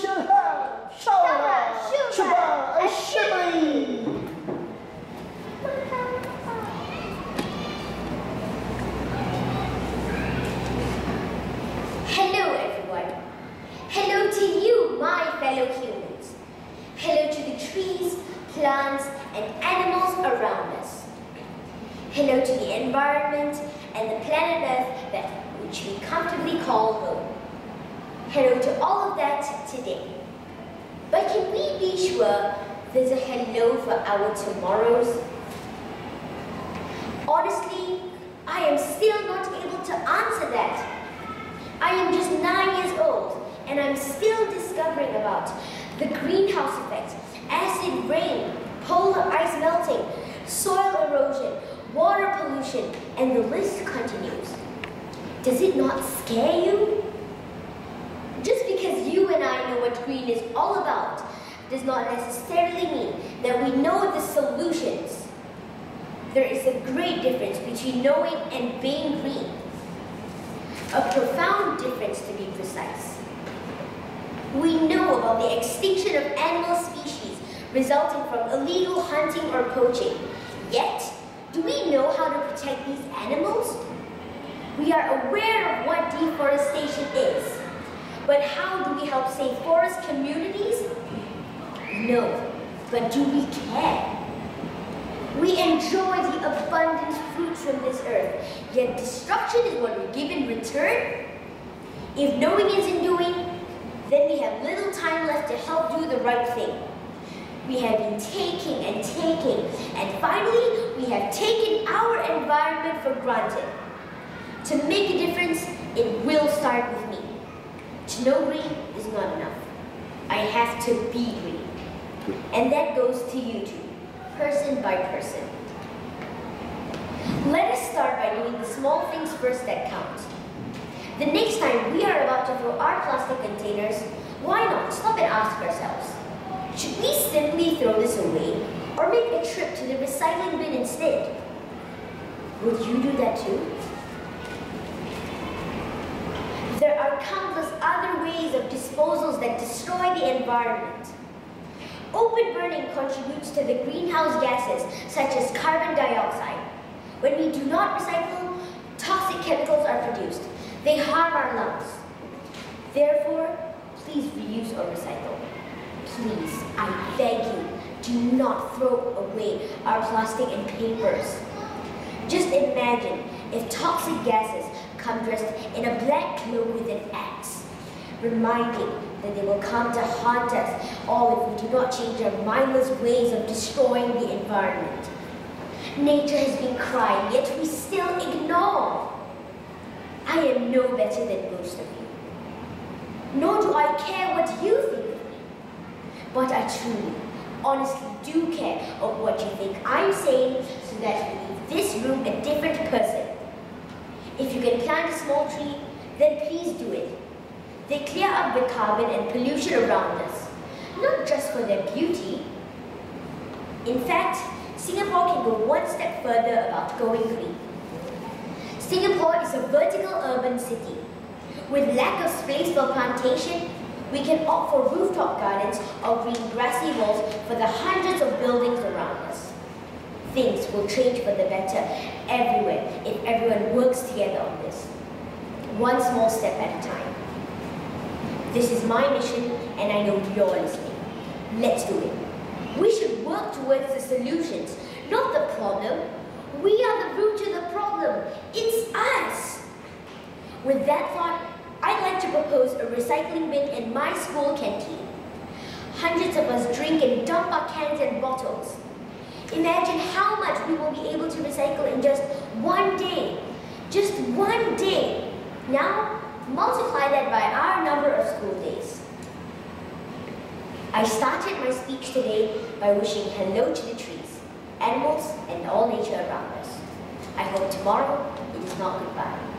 shall have Shara, Shuba, and Shibli. Hello everyone. Hello to you, my fellow humans. Hello to the trees, plants, and animals around us. Hello to the environment and the planet Earth that which we comfortably call home. Hello to all of that today. But can we be sure there's a hello for our tomorrows? Honestly, I am still not able to answer that. I am just nine years old and I'm still discovering about the greenhouse effect, acid rain, polar ice melting, soil erosion, water pollution, and the list continues. Does it not scare you? Just because you and I know what green is all about does not necessarily mean that we know the solutions. There is a great difference between knowing and being green. A profound difference to be precise. We know about the extinction of animal species resulting from illegal hunting or poaching. Yet, do we know how to protect these animals? We are aware of what deforestation but how do we help save forest communities? No, but do we care? We enjoy the abundant fruits from this earth, yet destruction is what we give in return? If knowing isn't doing, then we have little time left to help do the right thing. We have been taking and taking, and finally, we have taken our environment for granted. To make a difference, it will start with me. To know green is not enough. I have to be green. And that goes to you too person by person. Let us start by doing the small things first that count. The next time we are about to throw our plastic containers, why not stop and ask ourselves, should we simply throw this away or make a trip to the recycling bin instead? Would you do that too? There are countless other ways of disposals that destroy the environment. Open burning contributes to the greenhouse gases such as carbon dioxide. When we do not recycle, toxic chemicals are produced. They harm our lungs. Therefore, please reuse or recycle. Please, I beg you, do not throw away our plastic and papers. Just imagine if toxic gases come dressed in a black cloak with an axe, reminding that they will come to haunt us all if we do not change our mindless ways of destroying the environment. Nature has been crying, yet we still ignore. I am no better than most of you. Nor do I care what you think of me. But I truly, honestly do care of what you think I'm saying so that you leave this room a different person. If you can plant a small tree, then please do it. They clear up the carbon and pollution around us, not just for their beauty. In fact, Singapore can go one step further about going green. Singapore is a vertical urban city. With lack of space for plantation, we can opt for rooftop gardens or green grassy walls for the hundreds of buildings around us. Things will change for the better everywhere if everyone works together on this. One small step at a time. This is my mission and I know you're listening. Let's do it. We should work towards the solutions, not the problem. We are the root to the problem. It's us. With that thought, I'd like to propose a recycling bin in my school canteen. Hundreds of us drink and dump our cans and bottles. Imagine how much we will be able to recycle in just one day. Just one day. Now, multiply that by our number of school days. I started my speech today by wishing hello to the trees, animals, and all nature around us. I hope tomorrow it is not goodbye.